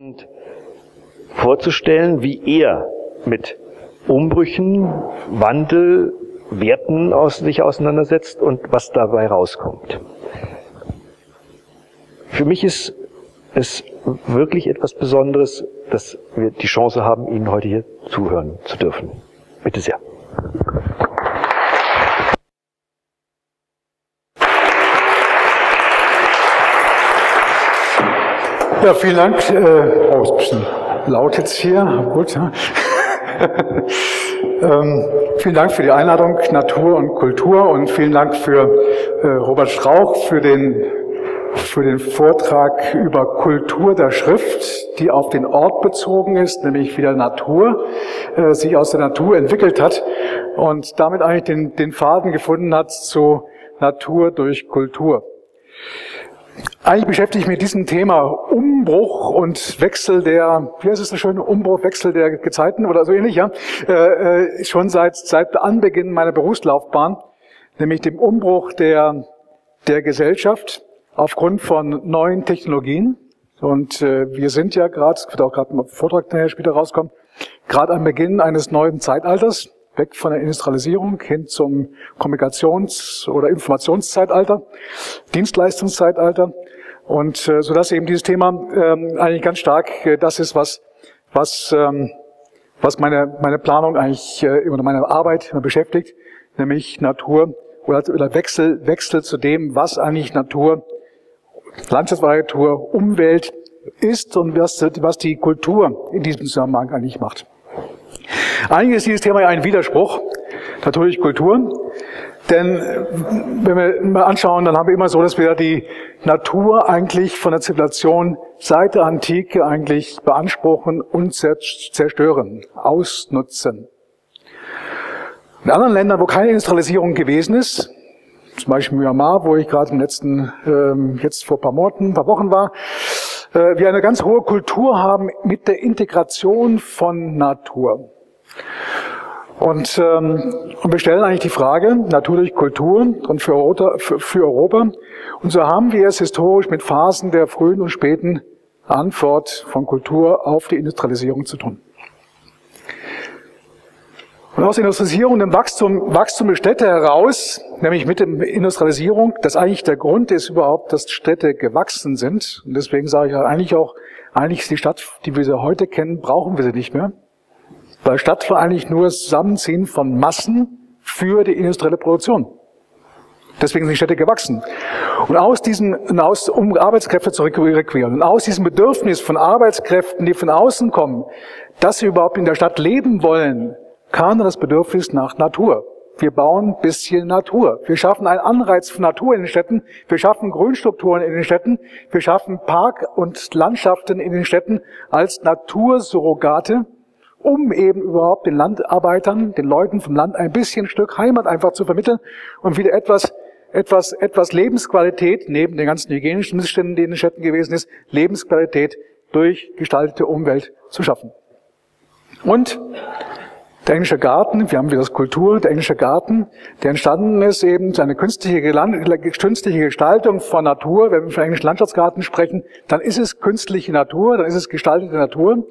Und vorzustellen, wie er mit Umbrüchen, Wandel, Werten aus sich auseinandersetzt und was dabei rauskommt. Für mich ist es wirklich etwas Besonderes, dass wir die Chance haben, Ihnen heute hier zuhören zu dürfen. Bitte sehr. Ja, vielen Dank. Äh, oh, ist ein bisschen laut jetzt hier. Gut. Ja. ähm, vielen Dank für die Einladung Natur und Kultur und vielen Dank für äh, Robert Strauch für den für den Vortrag über Kultur der Schrift, die auf den Ort bezogen ist, nämlich wie der Natur, äh, sich aus der Natur entwickelt hat und damit eigentlich den, den Faden gefunden hat zu Natur durch Kultur. Eigentlich beschäftige ich mich mit diesem Thema Umbruch und Wechsel der, wie heißt es so schön, Umbruch, Wechsel der Gezeiten oder so ähnlich, ja, äh, äh, schon seit, seit Anbeginn meiner Berufslaufbahn, nämlich dem Umbruch der, der Gesellschaft aufgrund von neuen Technologien. Und äh, wir sind ja gerade, wird auch gerade im Vortrag später rauskommen, gerade am Beginn eines neuen Zeitalters, weg von der Industrialisierung hin zum Kommunikations- oder Informationszeitalter, Dienstleistungszeitalter. Und äh, so dass eben dieses Thema ähm, eigentlich ganz stark äh, das ist, was, was, ähm, was meine, meine Planung eigentlich äh, oder meine Arbeit beschäftigt, nämlich Natur oder, oder Wechsel, Wechsel zu dem, was eigentlich Natur, Landschaftsfreie Natur, Umwelt ist und was, was die Kultur in diesem Zusammenhang eigentlich macht. Eigentlich ist dieses Thema ja ein Widerspruch, natürlich Kultur. Denn wenn wir mal anschauen, dann haben wir immer so, dass wir die Natur eigentlich von der Zivilisation seit der Antike eigentlich beanspruchen und zerstören, ausnutzen. In anderen Ländern, wo keine Industrialisierung gewesen ist, zum Beispiel Myanmar, wo ich gerade im letzten, ähm, jetzt vor ein paar Monaten, ein paar Wochen war, äh, wir eine ganz hohe Kultur haben mit der Integration von Natur. Und, ähm, und wir stellen eigentlich die Frage, Natur durch Kultur und für Europa, für, für Europa. Und so haben wir es historisch mit Phasen der frühen und späten Antwort von Kultur auf die Industrialisierung zu tun. Und aus Industrialisierung und dem Wachstum, Wachstum der Städte heraus, nämlich mit der Industrialisierung, das eigentlich der Grund ist überhaupt, dass Städte gewachsen sind. Und deswegen sage ich eigentlich auch, eigentlich ist die Stadt, die wir sie heute kennen, brauchen wir sie nicht mehr. Weil Stadt war eigentlich nur das Zusammenziehen von Massen für die industrielle Produktion. Deswegen sind die Städte gewachsen. Und aus diesem, um Arbeitskräfte zu requirieren, und aus diesem Bedürfnis von Arbeitskräften, die von außen kommen, dass sie überhaupt in der Stadt leben wollen, kam das Bedürfnis nach Natur. Wir bauen ein bisschen Natur. Wir schaffen einen Anreiz für Natur in den Städten. Wir schaffen Grünstrukturen in den Städten. Wir schaffen Park- und Landschaften in den Städten als Natursurrogate, um eben überhaupt den Landarbeitern, den Leuten vom Land ein bisschen Stück Heimat einfach zu vermitteln und wieder etwas, etwas, etwas Lebensqualität, neben den ganzen hygienischen Missständen, die in den Städten gewesen ist, Lebensqualität durch gestaltete Umwelt zu schaffen. Und der englische Garten, wir haben wieder das Kultur, der englische Garten, der entstanden ist eben eine künstliche, künstliche Gestaltung von Natur. Wenn wir von englischen Landschaftsgarten sprechen, dann ist es künstliche Natur, dann ist es gestaltete Natur.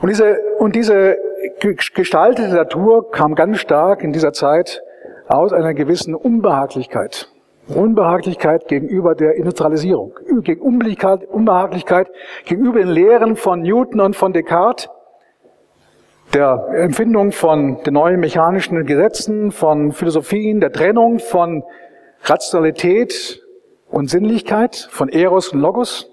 Und diese, und diese gestaltete Natur kam ganz stark in dieser Zeit aus einer gewissen Unbehaglichkeit. Unbehaglichkeit gegenüber der Industrialisierung, Unbehaglichkeit gegenüber den Lehren von Newton und von Descartes, der Empfindung von den neuen mechanischen Gesetzen, von Philosophien, der Trennung von Rationalität und Sinnlichkeit, von Eros und Logos.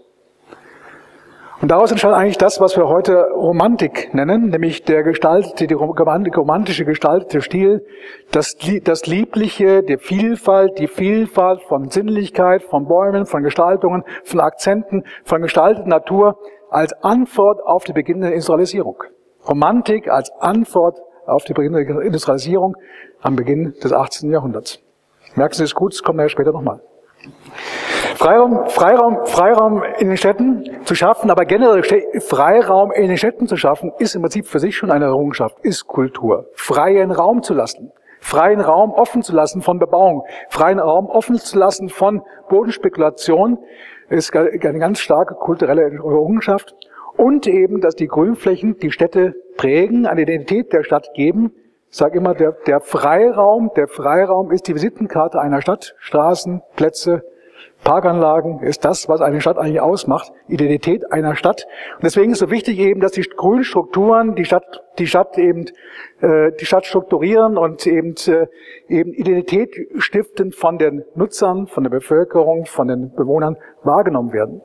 Und daraus entstand eigentlich das, was wir heute Romantik nennen, nämlich der gestaltete, die romantische gestaltete Stil, das, das Liebliche, die Vielfalt, die Vielfalt von Sinnlichkeit, von Bäumen, von Gestaltungen, von Akzenten, von gestalteter Natur als Antwort auf die beginnende Industrialisierung. Romantik als Antwort auf die beginnende Industrialisierung am Beginn des 18. Jahrhunderts. Merken Sie es gut, es kommt ja später nochmal. Freiraum, Freiraum, Freiraum in den Städten zu schaffen, aber generell Freiraum in den Städten zu schaffen, ist im Prinzip für sich schon eine Errungenschaft, ist Kultur. Freien Raum zu lassen, freien Raum offen zu lassen von Bebauung, freien Raum offen zu lassen von Bodenspekulation, ist eine ganz starke kulturelle Errungenschaft. und eben, dass die Grünflächen die Städte prägen, eine Identität der Stadt geben. Ich sage immer, der, der Freiraum, der Freiraum ist die Visitenkarte einer Stadt. Straßen, Plätze, Parkanlagen ist das, was eine Stadt eigentlich ausmacht, Identität einer Stadt. Und deswegen ist es so wichtig eben, dass die grünen Strukturen die Stadt, die Stadt eben, äh, die Stadt strukturieren und eben, äh, eben Identität stiften von den Nutzern, von der Bevölkerung, von den Bewohnern wahrgenommen werden.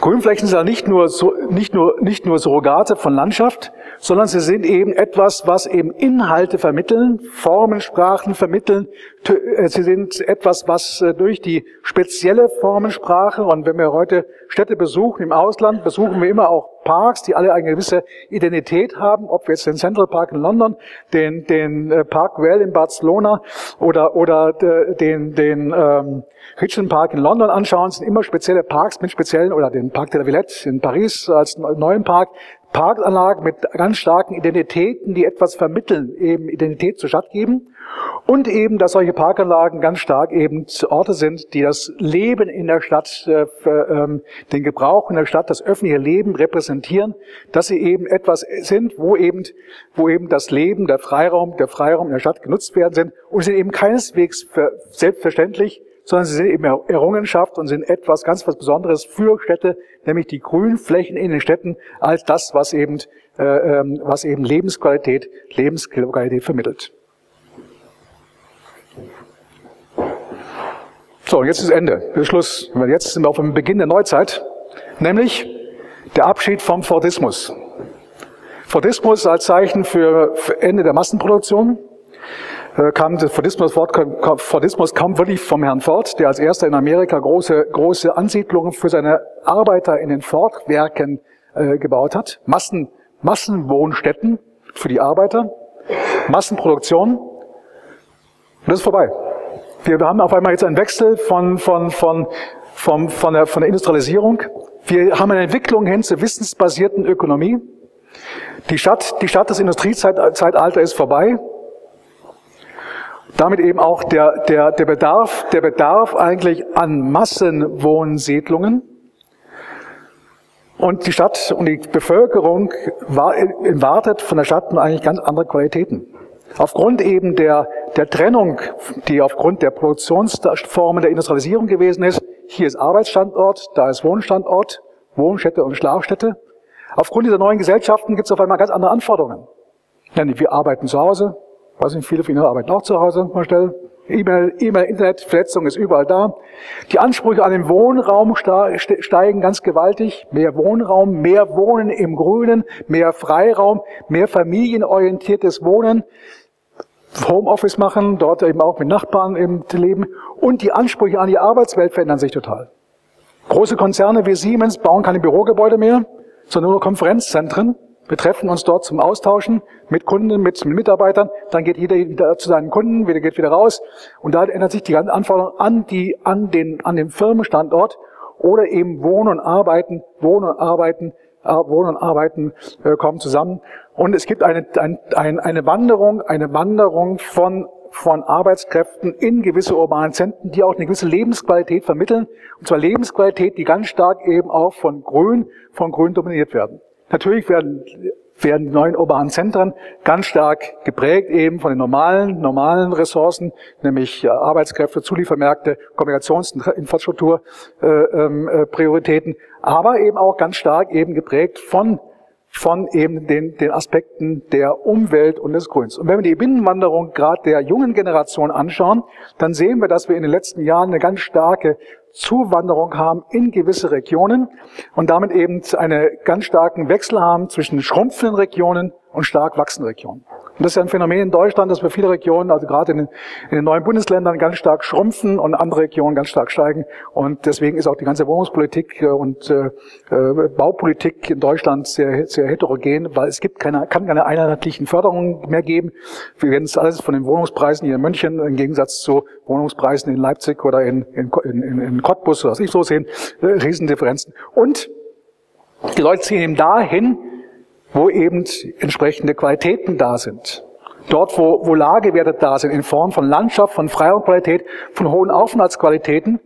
Grünflächen sind ja nicht nur, nicht nur, nicht nur Surrogate von Landschaft, sondern sie sind eben etwas, was eben Inhalte vermitteln, Formensprachen vermitteln. Äh, sie sind etwas, was äh, durch die spezielle Formensprache, und wenn wir heute Städte besuchen im Ausland, besuchen wir immer auch Parks, die alle eine gewisse Identität haben, ob wir jetzt den Central Park in London, den, den äh, Park Well in Barcelona oder, oder den, den ähm, Richmond Park in London anschauen, sind immer spezielle Parks mit speziellen, oder den Parc de la Villette in Paris als neuen Park, Parkanlagen mit ganz starken Identitäten, die etwas vermitteln, eben Identität zur Stadt geben. Und eben, dass solche Parkanlagen ganz stark eben Orte sind, die das Leben in der Stadt, äh, ähm, den Gebrauch in der Stadt, das öffentliche Leben repräsentieren, dass sie eben etwas sind, wo eben, wo eben das Leben, der Freiraum, der Freiraum in der Stadt genutzt werden sind und sind eben keineswegs selbstverständlich sondern sie sind eben Errungenschaft und sind etwas ganz was Besonderes für Städte, nämlich die Grünflächen in den Städten als das, was eben, äh, ähm, was eben Lebensqualität, Lebensqualität vermittelt. So, jetzt ist Ende, Schluss. Jetzt sind wir auf dem Beginn der Neuzeit, nämlich der Abschied vom Fordismus. Fordismus als Zeichen für Ende der Massenproduktion, kam das Fordismus, Wort Fordismus kam wirklich vom Herrn Ford, der als erster in Amerika große, große Ansiedlungen für seine Arbeiter in den Ford-Werken äh, gebaut hat. Massen, Massenwohnstätten für die Arbeiter, Massenproduktion. Und das ist vorbei. Wir haben auf einmal jetzt einen Wechsel von, von, von, von, von, der, von der Industrialisierung. Wir haben eine Entwicklung hin zur wissensbasierten Ökonomie. Die Stadt, die Stadt des Industriezeitalters ist vorbei damit eben auch der, der, der, Bedarf, der Bedarf eigentlich an Massenwohnsiedlungen. Und die Stadt und die Bevölkerung erwartet von der Stadt eigentlich ganz andere Qualitäten. Aufgrund eben der, der Trennung, die aufgrund der Produktionsformen der Industrialisierung gewesen ist, hier ist Arbeitsstandort, da ist Wohnstandort, Wohnstätte und Schlafstätte. Aufgrund dieser neuen Gesellschaften gibt es auf einmal ganz andere Anforderungen. Denn wir arbeiten zu Hause, weiß nicht, viele von Ihnen arbeiten auch zu Hause, mal schnell. E-Mail, E-Mail, Internet, Vernetzung ist überall da. Die Ansprüche an den Wohnraum steigen ganz gewaltig. Mehr Wohnraum, mehr Wohnen im Grünen, mehr Freiraum, mehr familienorientiertes Wohnen. Homeoffice machen, dort eben auch mit Nachbarn im leben. Und die Ansprüche an die Arbeitswelt verändern sich total. Große Konzerne wie Siemens bauen keine Bürogebäude mehr, sondern nur Konferenzzentren. Wir treffen uns dort zum Austauschen mit Kunden, mit Mitarbeitern. Dann geht jeder wieder zu seinen Kunden, wieder geht wieder raus. Und da ändert sich die ganze Anforderung an die, an den, an den Firmenstandort oder eben Wohnen und Arbeiten, Wohnen und Arbeiten, äh, Wohnen und Arbeiten äh, kommen zusammen. Und es gibt eine, ein, ein, eine Wanderung, eine Wanderung von von Arbeitskräften in gewisse urbanen Zentren, die auch eine gewisse Lebensqualität vermitteln. Und zwar Lebensqualität, die ganz stark eben auch von Grün, von Grün dominiert werden. Natürlich werden, werden die neuen urbanen Zentren ganz stark geprägt eben von den normalen, normalen Ressourcen, nämlich äh, Arbeitskräfte, Zuliefermärkte, Kommunikationsinfrastruktur, äh, ähm, äh, Prioritäten, aber eben auch ganz stark eben geprägt von von eben den, den Aspekten der Umwelt und des Grüns. Und wenn wir die Binnenwanderung gerade der jungen Generation anschauen, dann sehen wir, dass wir in den letzten Jahren eine ganz starke Zuwanderung haben in gewisse Regionen und damit eben einen ganz starken Wechsel haben zwischen schrumpfenden Regionen und stark wachsenden Regionen. Und das ist ja ein Phänomen in Deutschland, dass wir viele Regionen, also gerade in den, in den neuen Bundesländern, ganz stark schrumpfen und andere Regionen ganz stark steigen. Und deswegen ist auch die ganze Wohnungspolitik äh, und äh, äh, Baupolitik in Deutschland sehr, sehr heterogen, weil es gibt keine, kann keine einheitlichen Förderungen mehr geben. Wir werden es alles von den Wohnungspreisen hier in München im Gegensatz zu Wohnungspreisen in Leipzig oder in, in, in, in Cottbus, was ich so sehen, äh, Riesendifferenzen. Und die Leute ziehen eben dahin, wo eben entsprechende Qualitäten da sind. Dort, wo, wo Lagewerte da sind, in Form von Landschaft, von Freiraumqualität, von hohen Aufenthaltsqualitäten.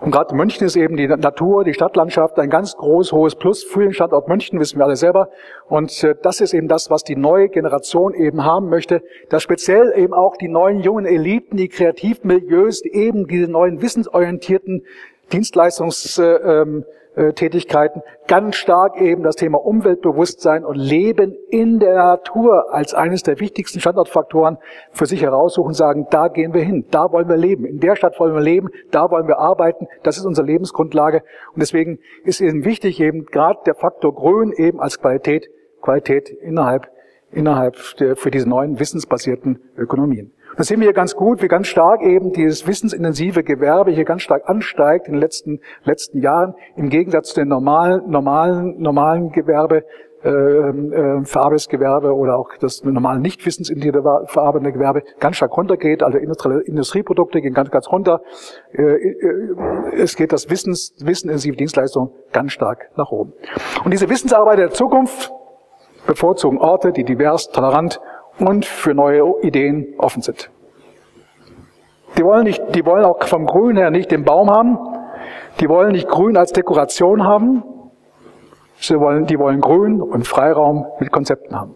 Und gerade München ist eben die Natur, die Stadtlandschaft ein ganz groß, hohes Plus für den Standort München, wissen wir alle selber. Und äh, das ist eben das, was die neue Generation eben haben möchte, dass speziell eben auch die neuen jungen Eliten, die Kreativmilieus, eben diese neuen wissensorientierten Dienstleistungs, äh, Tätigkeiten ganz stark eben das Thema Umweltbewusstsein und Leben in der Natur als eines der wichtigsten Standortfaktoren für sich heraussuchen, sagen, da gehen wir hin, da wollen wir leben, in der Stadt wollen wir leben, da wollen wir arbeiten, das ist unsere Lebensgrundlage. Und deswegen ist eben wichtig eben gerade der Faktor Grün eben als Qualität, Qualität innerhalb innerhalb der, für diese neuen wissensbasierten Ökonomien. Da sehen wir hier ganz gut, wie ganz stark eben dieses wissensintensive Gewerbe hier ganz stark ansteigt in den letzten, letzten Jahren, im Gegensatz zu den normalen, normalen, normalen Gewerbe, äh, äh, verarbeitetes Gewerbe oder auch das normale nicht wissensintensive verarbeitende Gewerbe ganz stark runtergeht, also Industrieprodukte gehen ganz, ganz runter. Äh, äh, es geht das Wissens, wissenintensive Dienstleistung ganz stark nach oben. Und diese Wissensarbeit der Zukunft bevorzugen Orte, die divers, tolerant und für neue Ideen offen sind. Die wollen, nicht, die wollen auch vom Grün her nicht den Baum haben. Die wollen nicht Grün als Dekoration haben. Sie wollen, die wollen Grün und Freiraum mit Konzepten haben.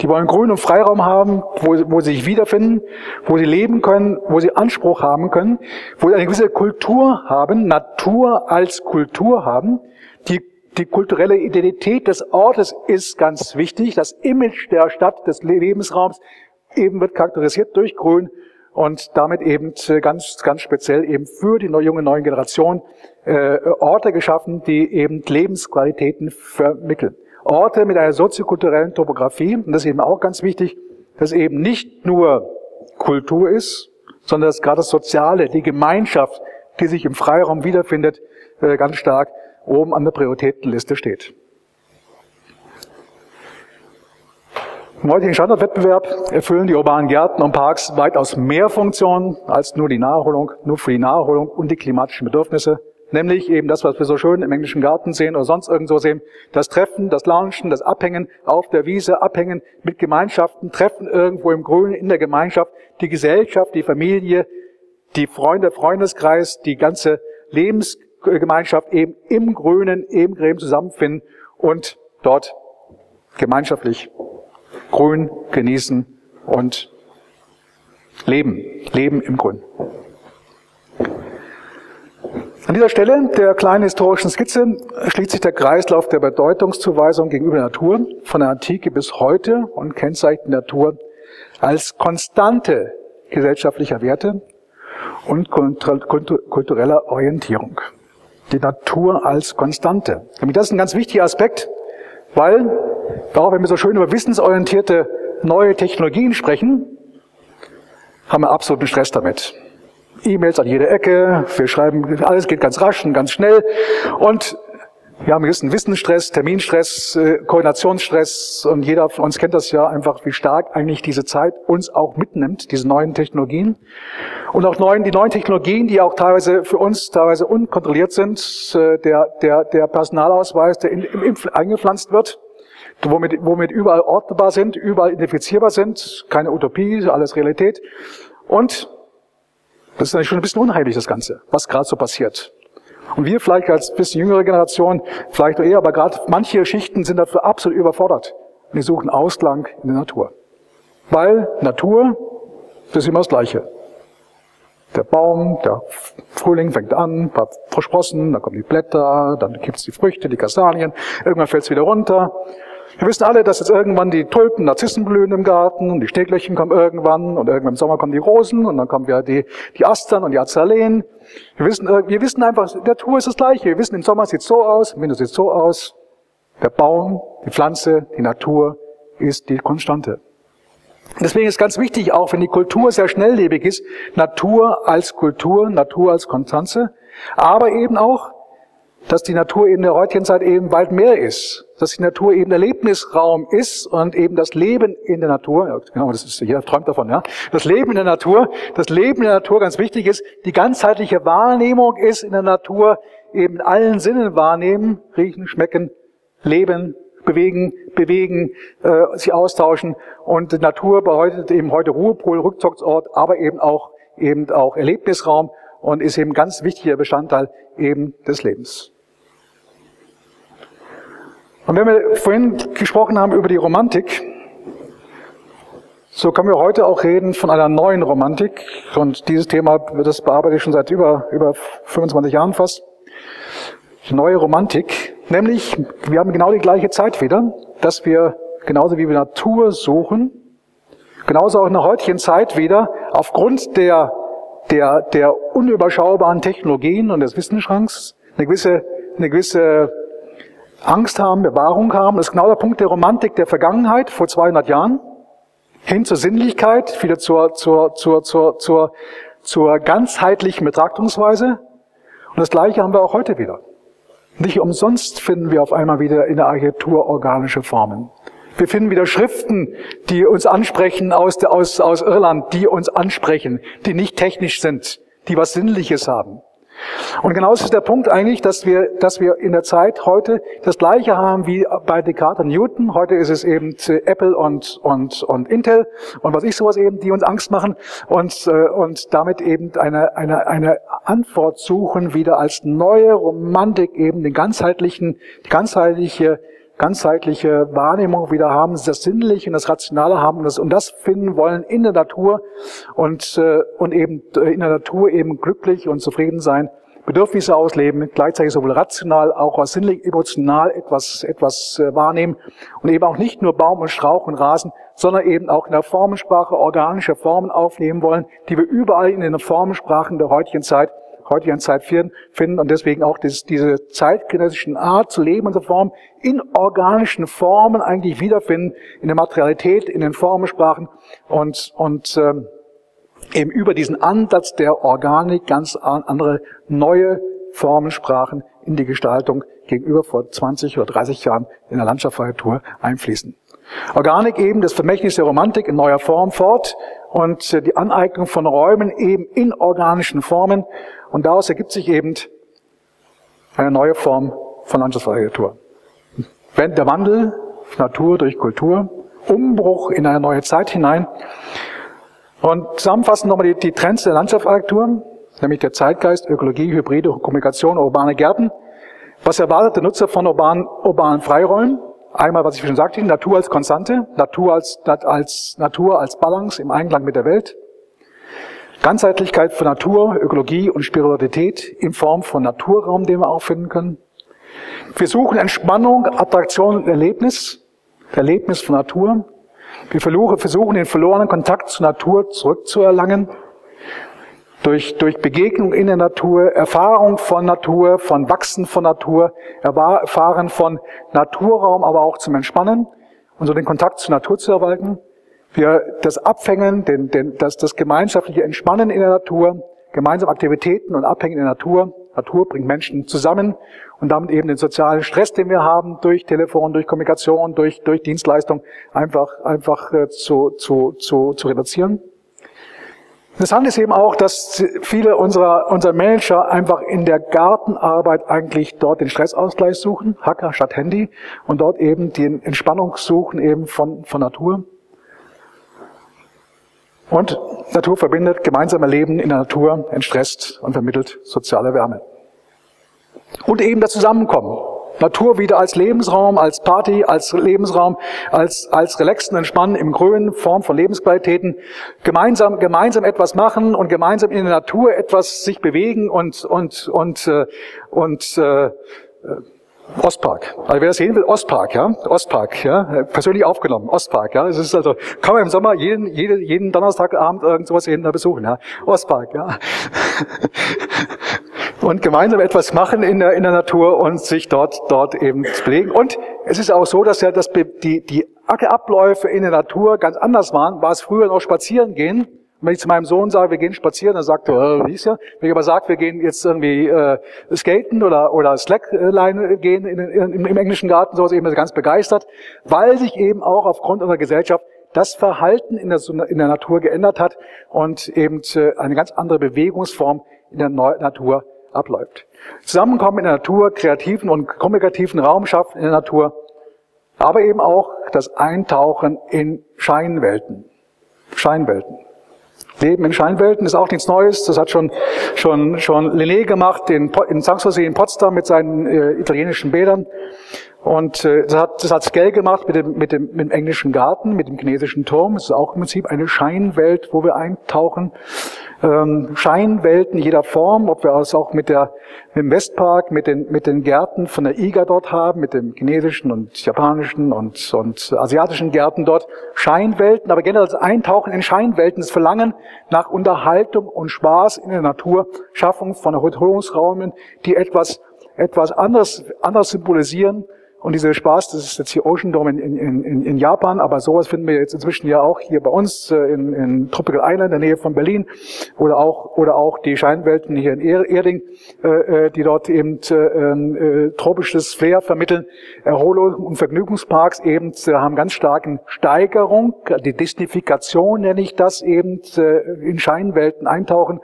Die wollen Grün und Freiraum haben, wo, wo sie sich wiederfinden, wo sie leben können, wo sie Anspruch haben können, wo sie eine gewisse Kultur haben, Natur als Kultur haben, die die kulturelle Identität des Ortes ist ganz wichtig. Das Image der Stadt, des Lebensraums eben wird charakterisiert durch Grün und damit eben ganz, ganz speziell eben für die neue, junge neue Generation äh, Orte geschaffen, die eben Lebensqualitäten vermitteln. Orte mit einer soziokulturellen Topografie, und das ist eben auch ganz wichtig, dass eben nicht nur Kultur ist, sondern dass gerade das Soziale, die Gemeinschaft, die sich im Freiraum wiederfindet, äh, ganz stark oben an der Prioritätenliste steht. Im heutigen Standardwettbewerb erfüllen die urbanen Gärten und Parks weitaus mehr Funktionen als nur die Naherholung, nur für die Naherholung und die klimatischen Bedürfnisse. Nämlich eben das, was wir so schön im englischen Garten sehen oder sonst irgendwo sehen. Das Treffen, das Launchen, das Abhängen auf der Wiese, Abhängen mit Gemeinschaften, Treffen irgendwo im Grünen, in der Gemeinschaft, die Gesellschaft, die Familie, die Freunde, Freundeskreis, die ganze Lebens Gemeinschaft eben im Grünen, im Grem zusammenfinden und dort gemeinschaftlich grün genießen und leben. Leben im Grün. An dieser Stelle der kleinen historischen Skizze schließt sich der Kreislauf der Bedeutungszuweisung gegenüber der Natur von der Antike bis heute und kennzeichnet die Natur als konstante gesellschaftlicher Werte und kultureller Orientierung die Natur als Konstante. Das ist ein ganz wichtiger Aspekt, weil, auch wenn wir so schön über wissensorientierte neue Technologien sprechen, haben wir absoluten Stress damit. E-Mails an jede Ecke, wir schreiben, alles geht ganz rasch und ganz schnell und wir haben gewissen Wissensstress, Terminstress, äh, Koordinationsstress und jeder von uns kennt das ja einfach, wie stark eigentlich diese Zeit uns auch mitnimmt, diese neuen Technologien. Und auch neuen, die neuen Technologien, die auch teilweise für uns teilweise unkontrolliert sind, äh, der, der, der Personalausweis, der in, im eingepflanzt wird, womit, womit überall ortbar sind, überall identifizierbar sind, keine Utopie, alles Realität. Und das ist eigentlich schon ein bisschen unheimlich, das Ganze, was gerade so passiert. Und wir vielleicht als bisschen jüngere Generation, vielleicht eher, aber gerade manche Schichten sind dafür absolut überfordert. Die suchen Ausklang in der Natur. Weil Natur, das ist immer das Gleiche. Der Baum, der Frühling fängt an, ein paar Versprossen, dann kommen die Blätter, dann gibt's die Früchte, die Kastanien, irgendwann fällt's wieder runter. Wir wissen alle, dass jetzt irgendwann die Tulpen, Narzissen blühen im Garten und die Schneeglöckchen kommen irgendwann und irgendwann im Sommer kommen die Rosen und dann kommen wieder die, die Astern und die Azaleen. Wir wissen, äh, wir wissen einfach, der Natur ist das Gleiche. Wir wissen, im Sommer sieht so aus, im Winter sieht so aus. Der Baum, die Pflanze, die Natur ist die Konstante. Deswegen ist ganz wichtig, auch wenn die Kultur sehr schnelllebig ist, Natur als Kultur, Natur als Konstanze, aber eben auch dass die Natur in der heutigen Zeit eben bald mehr ist, dass die Natur eben Erlebnisraum ist und eben das Leben in der Natur, genau, das ist, jeder träumt davon, ja, das Leben in der Natur, das Leben in der Natur ganz wichtig ist, die ganzheitliche Wahrnehmung ist in der Natur eben in allen Sinnen wahrnehmen, riechen, schmecken, leben, bewegen, bewegen, äh, sich austauschen und die Natur bedeutet eben heute Ruhepol, Rückzugsort, aber eben auch eben auch Erlebnisraum und ist eben ganz wichtiger Bestandteil eben des Lebens. Und wenn wir vorhin gesprochen haben über die Romantik, so können wir heute auch reden von einer neuen Romantik. Und dieses Thema, das bearbeite ich schon seit über, über 25 Jahren fast. Neue Romantik. Nämlich, wir haben genau die gleiche Zeit wieder, dass wir genauso wie wir Natur suchen, genauso auch in der heutigen Zeit wieder, aufgrund der, der, der unüberschaubaren Technologien und des Wissensschranks, eine gewisse, eine gewisse Angst haben, Bewahrung haben. Ist genau der Punkt der Romantik der Vergangenheit vor 200 Jahren hin zur Sinnlichkeit, wieder zur, zur, zur, zur, zur, zur ganzheitlichen Betrachtungsweise. Und das Gleiche haben wir auch heute wieder. Nicht umsonst finden wir auf einmal wieder in der Architektur organische Formen. Wir finden wieder Schriften, die uns ansprechen aus, aus, aus Irland, die uns ansprechen, die nicht technisch sind, die was Sinnliches haben. Und genauso ist der Punkt eigentlich, dass wir, dass wir in der Zeit heute das Gleiche haben wie bei Descartes und Newton. Heute ist es eben Apple und, und, und Intel und was ich sowas eben, die uns Angst machen und, äh, und damit eben eine, eine, eine Antwort suchen, wieder als neue Romantik eben den ganzheitlichen, die ganzheitliche ganzheitliche Wahrnehmung wieder haben, das Sinnliche und das Rationale haben und das, finden wollen in der Natur und, äh, und eben äh, in der Natur eben glücklich und zufrieden sein, Bedürfnisse ausleben, gleichzeitig sowohl rational, auch als sinnlich, emotional etwas, etwas äh, wahrnehmen und eben auch nicht nur Baum und Strauch und Rasen, sondern eben auch in der Formensprache organische Formen aufnehmen wollen, die wir überall in den Formensprachen der heutigen Zeit heutigen Zeit finden und deswegen auch das, diese zeitgenössischen Art zu leben und zu formen in organischen Formen eigentlich wiederfinden, in der Materialität, in den Formensprachen und, und ähm, eben über diesen Ansatz der Organik ganz andere neue Formensprachen in die Gestaltung gegenüber vor 20 oder 30 Jahren in der Landschaftsarchitektur einfließen. Organik eben das Vermächtnis der Romantik in neuer Form fort und die Aneignung von Räumen eben in organischen Formen und daraus ergibt sich eben eine neue Form von Landschaftsarchitektur. Der Wandel Natur durch Kultur, Umbruch in eine neue Zeit hinein. Und zusammenfassend nochmal die, die Trends der Landschaftsarchitektur, nämlich der Zeitgeist, Ökologie, Hybride, Kommunikation, urbane Gärten. Was erwartet der Nutzer von urbanen, urbanen Freiräumen? Einmal, was ich schon sagte, Natur als Konstante, Natur als, als, Natur als Balance im Einklang mit der Welt. Ganzheitlichkeit von Natur, Ökologie und Spiritualität in Form von Naturraum, den wir auffinden können. Wir suchen Entspannung, Attraktion und Erlebnis, Erlebnis von Natur. Wir versuchen den verlorenen Kontakt zur Natur zurückzuerlangen. Durch, durch Begegnung in der Natur, Erfahrung von Natur, von Wachsen von Natur, Erfahren von Naturraum, aber auch zum Entspannen und so den Kontakt zur Natur zu erhalten wir das Abhängen, den, den, das, das gemeinschaftliche Entspannen in der Natur, gemeinsame Aktivitäten und Abhängen in der Natur. Natur bringt Menschen zusammen und damit eben den sozialen Stress, den wir haben, durch Telefon, durch Kommunikation, durch, durch Dienstleistung, einfach, einfach äh, zu, zu, zu, zu reduzieren. Interessant ist eben auch, dass viele unserer, unserer Manager einfach in der Gartenarbeit eigentlich dort den Stressausgleich suchen, Hacker statt Handy, und dort eben den Entspannung suchen eben von, von Natur. Und Natur verbindet gemeinsame Leben in der Natur, entstresst und vermittelt soziale Wärme. Und eben das Zusammenkommen. Natur wieder als Lebensraum, als Party, als Lebensraum, als, als relaxen Entspannen im Grünen, Form von Lebensqualitäten. Gemeinsam, gemeinsam etwas machen und gemeinsam in der Natur etwas sich bewegen und, und, und, äh, und, äh, Ostpark. Also wer das sehen will, Ostpark, ja, Ostpark, ja, persönlich aufgenommen, Ostpark, ja. Es ist also, kann man im Sommer jeden, jeden, jeden Donnerstagabend irgend sowas hin da besuchen, ja. Ostpark, ja. Und gemeinsam etwas machen in der, in der Natur und sich dort, dort eben belegen. Und es ist auch so, dass ja das, die, die Abläufe in der Natur ganz anders waren. War es früher noch spazieren gehen, wenn ich zu meinem Sohn sage, wir gehen spazieren, dann sagt er, äh, wie ist ja? Wenn ich aber sage, wir gehen jetzt irgendwie äh, skaten oder, oder Slackline gehen in, in, im, im englischen Garten, so ist eben ganz begeistert, weil sich eben auch aufgrund unserer Gesellschaft das Verhalten in der, in der Natur geändert hat und eben äh, eine ganz andere Bewegungsform in der Natur abläuft. Zusammenkommen in der Natur, kreativen und kommunikativen Raum schaffen in der Natur, aber eben auch das Eintauchen in Scheinwelten. Scheinwelten. Leben in Scheinwelten ist auch nichts Neues. Das hat schon, schon, schon Lené gemacht in, in Sanssouci in Potsdam mit seinen äh, italienischen Bädern. Und äh, das hat das hat Skell gemacht mit dem, mit, dem, mit dem englischen Garten, mit dem chinesischen Turm. Es ist auch im Prinzip eine Scheinwelt, wo wir eintauchen. Ähm, Scheinwelten jeder Form, ob wir es auch mit, der, mit dem Westpark, mit den, mit den Gärten von der IGA dort haben, mit dem chinesischen und japanischen und, und asiatischen Gärten dort. Scheinwelten, aber generell das Eintauchen in Scheinwelten, das Verlangen nach Unterhaltung und Spaß in der Natur, Schaffung von Erholungsräumen, die etwas, etwas anderes, anderes symbolisieren und dieser Spaß, das ist jetzt hier Ocean Dome in, in, in, in Japan, aber sowas finden wir jetzt inzwischen ja auch hier bei uns äh, in, in Tropical Island, in der Nähe von Berlin, oder auch oder auch die Scheinwelten hier in Erding, äh, äh, die dort eben äh, äh, tropisches Flair vermitteln. Erholung und Vergnügungsparks eben äh, haben ganz starken Steigerung, die Disnifikation nenne ich das eben, äh, in Scheinwelten eintauchen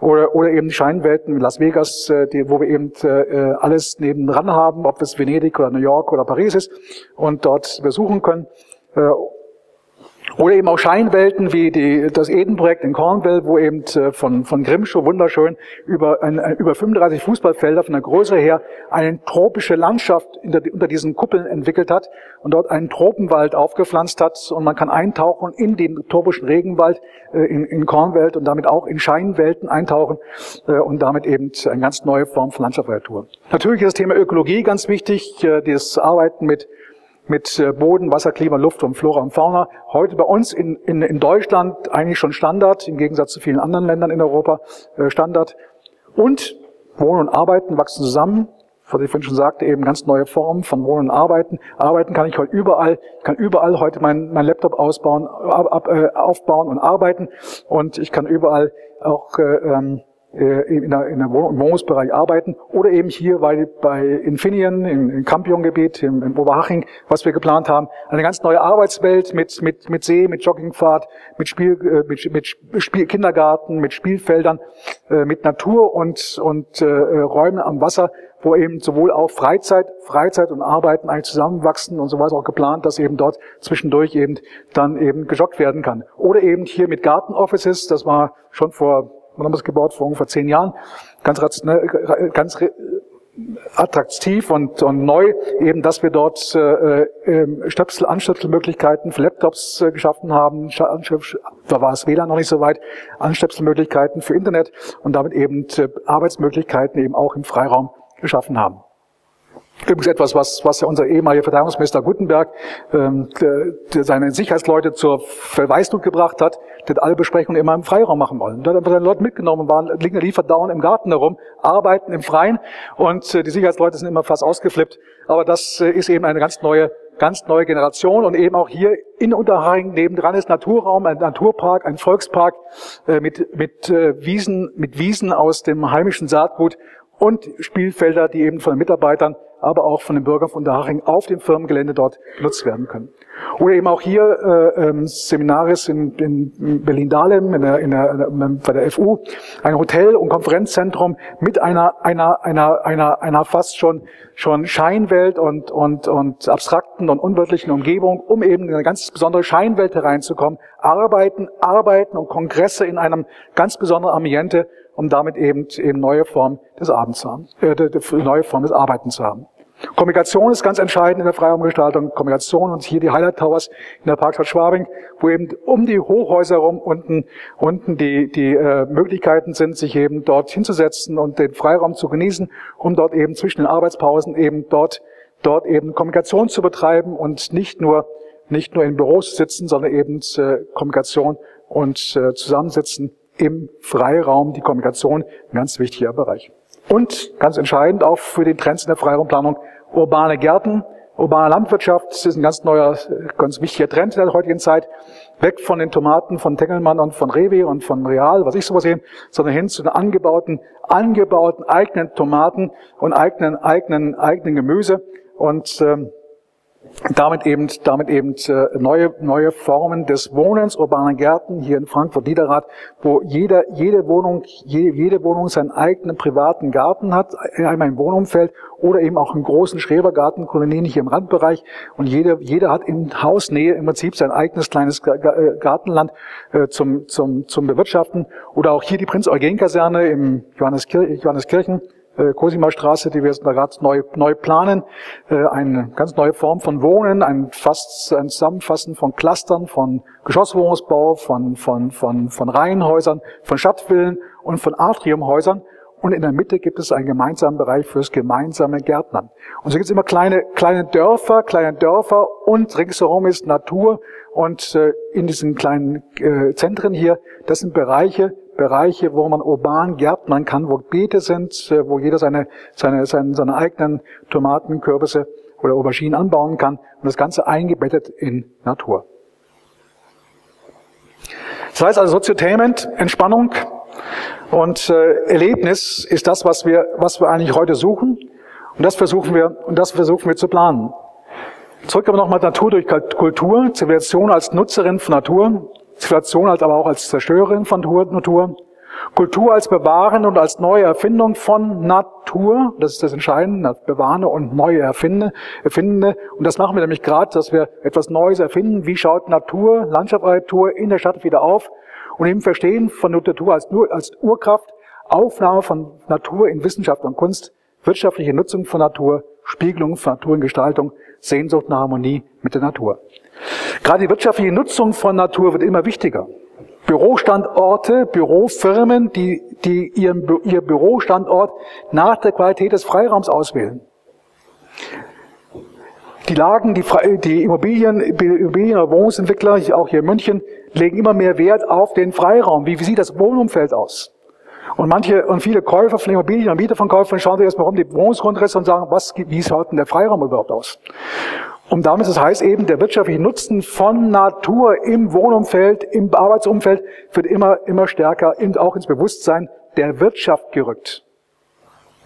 oder, oder eben Scheinwelten in Las Vegas, äh, die, wo wir eben äh, alles nebendran haben, ob es Venedig oder New York oder Paris ist und dort besuchen können. Äh, oder eben auch Scheinwelten wie die, das Eden-Projekt in Cornwall, wo eben äh, von, von Grimschow wunderschön über, ein, über 35 Fußballfelder von der Größe her eine tropische Landschaft der, unter diesen Kuppeln entwickelt hat und dort einen Tropenwald aufgepflanzt hat und man kann eintauchen in den tropischen Regenwald äh, in, in Cornwall und damit auch in Scheinwelten eintauchen äh, und damit eben eine ganz neue Form von Landschaftsnatur. Natürlich ist das Thema Ökologie ganz wichtig, das Arbeiten mit mit äh, Boden, Wasser, Klima, Luft und Flora und Fauna. Heute bei uns in, in, in Deutschland eigentlich schon Standard, im Gegensatz zu vielen anderen Ländern in Europa äh, Standard. Und Wohnen und Arbeiten wachsen zusammen. Was ich vorhin schon sagte, eben ganz neue Formen von Wohnen und Arbeiten. Arbeiten kann ich heute überall, kann überall heute mein, mein Laptop ausbauen, ab, ab, äh, aufbauen und arbeiten. Und ich kann überall auch äh, ähm, äh, in der, in der Wohnungsbereich arbeiten oder eben hier bei, bei Infineon im, im Campion-Gebiet, im, im Oberhaching, was wir geplant haben. Eine ganz neue Arbeitswelt mit, mit, mit See, mit Joggingpfad, mit, Spiel, äh, mit, mit Spiel, Kindergarten, mit Spielfeldern, äh, mit Natur und, und äh, Räumen am Wasser, wo eben sowohl auch Freizeit, Freizeit und Arbeiten eigentlich zusammenwachsen und so weiter auch geplant, dass eben dort zwischendurch eben dann eben gejoggt werden kann. Oder eben hier mit Gartenoffices, das war schon vor man hat das gebaut vor ungefähr zehn Jahren. Ganz, ne, ganz attraktiv und, und neu, eben, dass wir dort äh, äh, Stöpsel, Anstöpselmöglichkeiten für Laptops äh, geschaffen haben. Da war es WLAN noch nicht so weit. Anstöpselmöglichkeiten für Internet und damit eben äh, Arbeitsmöglichkeiten eben auch im Freiraum geschaffen haben. Übrigens etwas, was, was ja unser ehemaliger Verteidigungsminister Gutenberg ähm, der, seine Sicherheitsleute zur Verweisung gebracht hat, der alle Besprechungen immer im Freiraum machen wollen. Da hat seine Leute mitgenommen, waren, liegen liefert dauernd im Garten herum, arbeiten im Freien und äh, die Sicherheitsleute sind immer fast ausgeflippt. Aber das äh, ist eben eine ganz neue ganz neue Generation und eben auch hier in Unterhaching nebendran ist Naturraum, ein Naturpark, ein Volkspark äh, mit, mit äh, Wiesen, mit Wiesen aus dem heimischen Saatgut und Spielfelder, die eben von den Mitarbeitern aber auch von den Bürgern von Daching auf dem Firmengelände dort genutzt werden können. Oder eben auch hier äh, ähm, Seminaris in, in Berlin-Dahlem, in der, in der, bei der FU, ein Hotel- und Konferenzzentrum mit einer, einer, einer, einer, einer fast schon, schon Scheinwelt und, und, und abstrakten und unwirtlichen Umgebung, um eben in eine ganz besondere Scheinwelt hereinzukommen, arbeiten, arbeiten und Kongresse in einem ganz besonderen Ambiente, um damit eben, eben neue Form des Abends zu haben, äh, neue Form des Arbeitens zu haben. Kommunikation ist ganz entscheidend in der Freiraumgestaltung. Kommunikation und hier die Highlight Towers in der Parkstadt Schwabing, wo eben um die Hochhäuser rum unten, unten die, die äh, Möglichkeiten sind, sich eben dort hinzusetzen und den Freiraum zu genießen, um dort eben zwischen den Arbeitspausen eben dort, dort eben Kommunikation zu betreiben und nicht nur, nicht nur in Büros sitzen, sondern eben äh, Kommunikation und äh, Zusammensitzen im Freiraum, die Kommunikation, ein ganz wichtiger Bereich. Und ganz entscheidend auch für den Trends in der Freiraumplanung, urbane Gärten, urbane Landwirtschaft, das ist ein ganz neuer, ganz wichtiger Trend in der heutigen Zeit. Weg von den Tomaten von Tengelmann und von Rewe und von Real, was ich sowas sehe, sondern hin zu den angebauten, angebauten eigenen Tomaten und eigenen, eigenen, eigenen Gemüse. Und ähm, damit eben, damit eben äh, neue, neue Formen des Wohnens, urbanen Gärten hier in Frankfurt Niederrad, wo jeder, jede Wohnung, jede, jede Wohnung seinen eigenen privaten Garten hat, einmal im Wohnumfeld oder eben auch einen großen Schrebergarten, Kolonien hier im Randbereich. Und jeder, jeder hat in Hausnähe im Prinzip sein eigenes kleines äh, Gartenland äh, zum, zum, zum Bewirtschaften. Oder auch hier die Prinz-Eugen-Kaserne im Johanneskir Johanneskirchen äh, Cosima Straße, die wir da gerade neu, neu planen, äh, eine ganz neue Form von Wohnen, ein, fast, ein Zusammenfassen von Clustern, von Geschosswohnungsbau, von, von, von, von Reihenhäusern, von Stadtvillen und von Atriumhäusern. Und in der Mitte gibt es einen gemeinsamen Bereich fürs gemeinsame Gärtnern. Und so gibt es immer kleine, kleine Dörfer, kleine Dörfer und ringsherum ist Natur. Und äh, in diesen kleinen Zentren hier, das sind Bereiche, Bereiche, wo man urban gärtnern kann, wo Beete sind, äh, wo jeder seine, seine, seine, seine eigenen Tomaten, Kürbisse oder Auberginen anbauen kann und das Ganze eingebettet in Natur. Das heißt also Soziotainment, Entspannung und äh, Erlebnis ist das, was wir, was wir eigentlich heute suchen und das versuchen wir, und das versuchen wir zu planen. Zurück aber nochmal Natur durch Kultur, Zivilisation als Nutzerin von Natur, Zivilisation halt aber auch als Zerstörerin von Natur, Kultur als Bewahren und als neue Erfindung von Natur, das ist das Entscheidende, bewahrende und neue Erfinde, Erfindende. Und das machen wir nämlich gerade, dass wir etwas Neues erfinden. Wie schaut Natur, Landschaftsarchitektur in der Stadt wieder auf? Und eben verstehen von Natur als, als Urkraft, Aufnahme von Natur in Wissenschaft und Kunst, wirtschaftliche Nutzung von Natur, Spiegelung von Natur in Gestaltung, Sehnsucht nach Harmonie mit der Natur. Gerade die wirtschaftliche Nutzung von Natur wird immer wichtiger. Bürostandorte, Bürofirmen, die, die ihren, ihr Bürostandort nach der Qualität des Freiraums auswählen. Die Lagen, die, die Immobilien, Immobilien oder Wohnungsentwickler, auch hier in München, legen immer mehr Wert auf den Freiraum. Wie, wie sieht das Wohnumfeld aus? Und manche und viele Käufer von Immobilien und Mieter von Käufern schauen sich erstmal um die Wohnungsgrundrisse und sagen, was, wie schaut denn der Freiraum überhaupt aus? Und damit, das heißt eben, der wirtschaftliche Nutzen von Natur im Wohnumfeld, im Arbeitsumfeld wird immer, immer stärker auch ins Bewusstsein der Wirtschaft gerückt.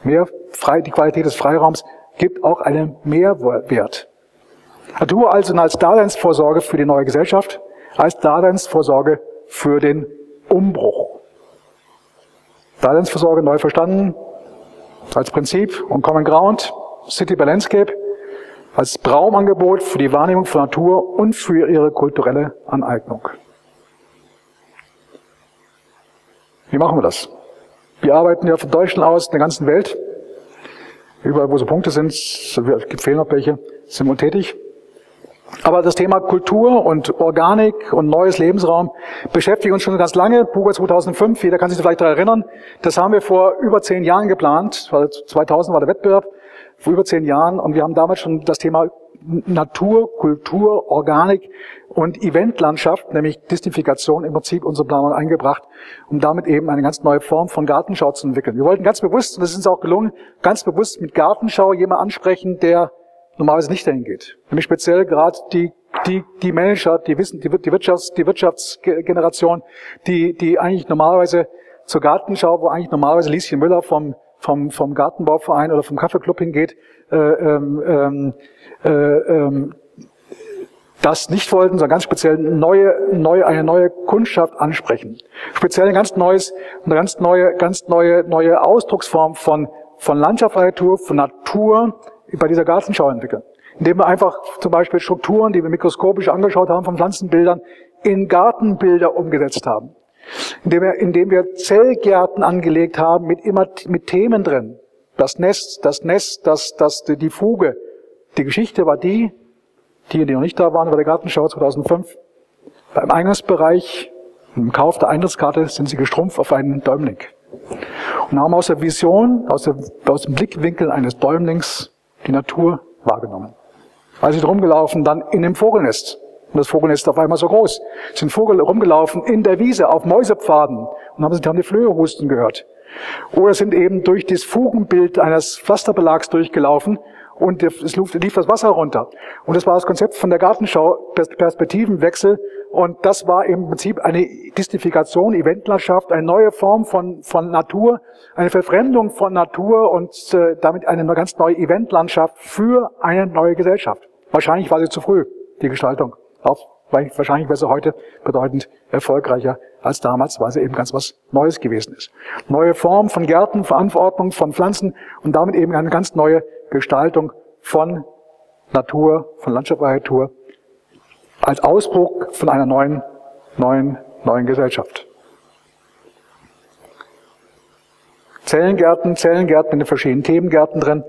Mehr frei, die Qualität des Freiraums gibt auch einen Mehrwert. Natur also als Daseinsvorsorge für die neue Gesellschaft, als Daseinsvorsorge für den Umbruch. Daseinsvorsorge neu verstanden als Prinzip und Common Ground, City by Landscape, als Raumangebot für die Wahrnehmung von Natur und für ihre kulturelle Aneignung. Wie machen wir das? Wir arbeiten ja von Deutschland aus in der ganzen Welt. Überall, wo so Punkte sind, es fehlen noch welche, sind wir tätig. Aber das Thema Kultur und Organik und neues Lebensraum beschäftigt uns schon ganz lange. Buga 2005, jeder kann sich vielleicht daran erinnern. Das haben wir vor über zehn Jahren geplant. 2000 war der Wettbewerb vor über zehn Jahren und wir haben damals schon das Thema Natur, Kultur, Organik und Eventlandschaft, nämlich Distifikation im Prinzip unsere Planung eingebracht, um damit eben eine ganz neue Form von Gartenschau zu entwickeln. Wir wollten ganz bewusst, und das ist uns auch gelungen, ganz bewusst mit Gartenschau jemand ansprechen, der normalerweise nicht dahin geht. Nämlich speziell gerade die die, die Manager, die Wissen, die, die, Wirtschafts, die Wirtschaftsgeneration, die, die eigentlich normalerweise zur Gartenschau, wo eigentlich normalerweise Lieschen Müller vom vom, vom Gartenbauverein oder vom Kaffeeclub hingeht, äh, ähm, ähm, äh, ähm, das nicht wollten, sondern ganz speziell neue, neue, eine neue Kundschaft ansprechen. Speziell ein ganz neues, eine ganz neue, ganz neue, neue Ausdrucksform von, von Landschaftsarchitektur, von Natur bei dieser Gartenschau entwickeln. Indem wir einfach zum Beispiel Strukturen, die wir mikroskopisch angeschaut haben von Pflanzenbildern, in Gartenbilder umgesetzt haben indem wir, indem wir Zellgärten angelegt haben mit immer mit Themen drin. Das Nest, das Nest, das, das, die Fuge. Die Geschichte war die, die, die noch nicht da waren bei der Gartenschau 2005. Beim Eingangsbereich, im Kauf der Eintrittskarte, sind sie gestrumpft auf einen Däumling. Und haben aus der Vision, aus, der, aus dem Blickwinkel eines Däumlings die Natur wahrgenommen. Also sie rumgelaufen dann in dem Vogelnest. Und das Vogelnest ist auf einmal so groß. Sind Vogel rumgelaufen in der Wiese auf Mäusepfaden und haben, haben die Flöhe husten gehört. Oder sind eben durch das Fugenbild eines Pflasterbelags durchgelaufen und es lief das Wasser runter. Und das war das Konzept von der Gartenschau, Perspektivenwechsel. Und das war im Prinzip eine Distifikation, Eventlandschaft, eine neue Form von, von Natur, eine Verfremdung von Natur und äh, damit eine ganz neue Eventlandschaft für eine neue Gesellschaft. Wahrscheinlich war sie zu früh, die Gestaltung. Auch, wahrscheinlich wäre sie heute bedeutend erfolgreicher als damals, weil sie eben ganz was Neues gewesen ist. Neue Form von Gärten, Verantwortung von Pflanzen und damit eben eine ganz neue Gestaltung von Natur, von landschaftlicher Natur, als Ausbruch von einer neuen, neuen, neuen Gesellschaft. Zellengärten, Zellengärten mit den verschiedenen Themengärten drin,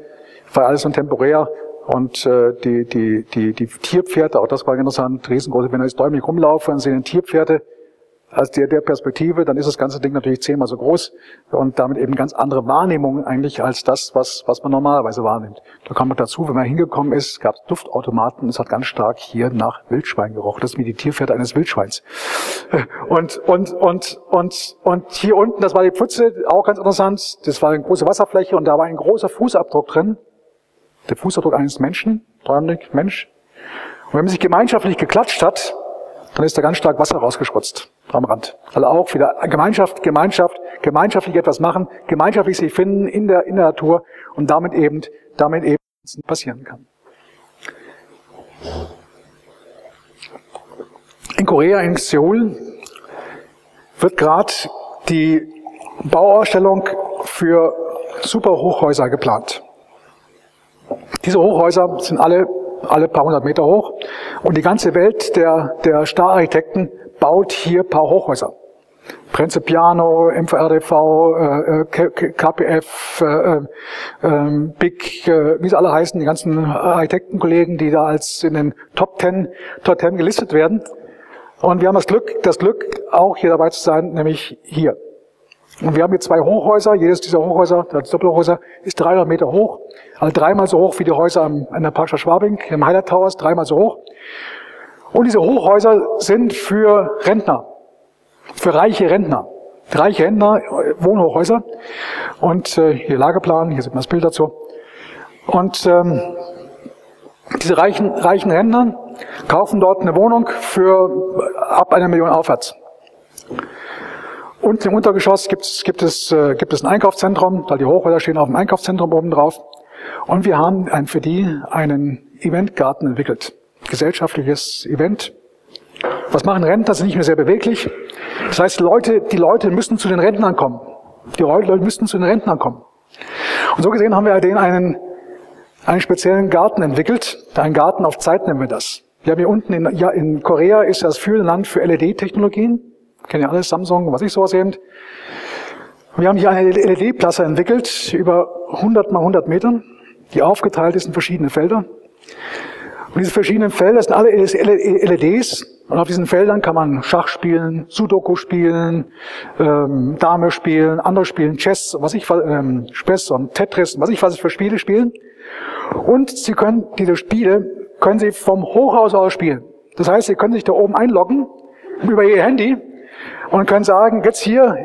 war alles so temporär. Und äh, die, die, die, die Tierpferde, auch das war interessant, riesengroße, wenn ich jetzt däumlich rumlaufe, dann sehen Tierpferde aus der, der Perspektive, dann ist das ganze Ding natürlich zehnmal so groß und damit eben ganz andere Wahrnehmungen eigentlich als das, was, was man normalerweise wahrnimmt. Da kam man dazu, wenn man hingekommen ist, gab es Duftautomaten, es hat ganz stark hier nach Wildschwein gerochen. Das ist wie die Tierpferde eines Wildschweins. Und, und, und, und, und hier unten, das war die Pfütze, auch ganz interessant, das war eine große Wasserfläche und da war ein großer Fußabdruck drin. Der Fußabdruck eines Menschen, träumlich Mensch. Und wenn man sich gemeinschaftlich geklatscht hat, dann ist da ganz stark Wasser rausgeschrotzt am Rand. Also auch wieder Gemeinschaft, Gemeinschaft, gemeinschaftlich etwas machen, gemeinschaftlich sich finden in der, in der Natur und damit eben, damit eben passieren kann. In Korea, in Seoul, wird gerade die Bauausstellung für Superhochhäuser geplant. Diese Hochhäuser sind alle, alle paar hundert Meter hoch und die ganze Welt der, der Stararchitekten baut hier paar Hochhäuser. Principiano, MVRDV, äh, KPF, äh, äh, ähm, Big, äh, wie sie alle heißen, die ganzen Architektenkollegen, die da als in den Top Ten, Top Ten gelistet werden. Und wir haben das Glück, das Glück, auch hier dabei zu sein, nämlich hier. Und wir haben hier zwei Hochhäuser. Jedes dieser Hochhäuser, das Doppelhochhäuser, ist 300 Meter hoch. Also dreimal so hoch wie die Häuser an der Parkstadt Schwabing, im Highlight Towers, dreimal so hoch. Und diese Hochhäuser sind für Rentner, für reiche Rentner. Reiche Rentner, Wohnhochhäuser. Und äh, hier Lageplan, hier sieht man das Bild dazu. Und ähm, diese reichen, reichen Rentner kaufen dort eine Wohnung für ab einer Million aufwärts. Und im Untergeschoss gibt es, gibt es, äh, gibt es ein Einkaufszentrum, da die Hochhäuser stehen auf dem Einkaufszentrum oben drauf. Und wir haben ein, für die einen Eventgarten entwickelt gesellschaftliches Event. Was machen Rentner? Sind nicht mehr sehr beweglich. Das heißt, die Leute, die Leute müssen zu den Rentnern kommen. Die Leute müssten zu den Rentnern kommen. Und so gesehen haben wir denen einen, einen speziellen Garten entwickelt. Einen Garten auf Zeit nennen wir das. Wir haben hier unten in, ja, in Korea ist das führende Land für LED-Technologien. Kennen ja alles, Samsung, was ich sowas eben. Wir haben hier eine LED-Plasse entwickelt, über 100 mal 100 Metern, die aufgeteilt ist in verschiedene Felder. Und diese verschiedenen Felder sind alle LEDs. Und auf diesen Feldern kann man Schach spielen, Sudoku spielen, ähm, Dame spielen, andere spielen, Chess, was ich, ähm, Spess und Tetris, was ich was ich für Spiele spielen. Und Sie können diese Spiele können Sie vom Hochhaus aus spielen. Das heißt, Sie können sich da oben einloggen über Ihr Handy und können sagen, jetzt hier,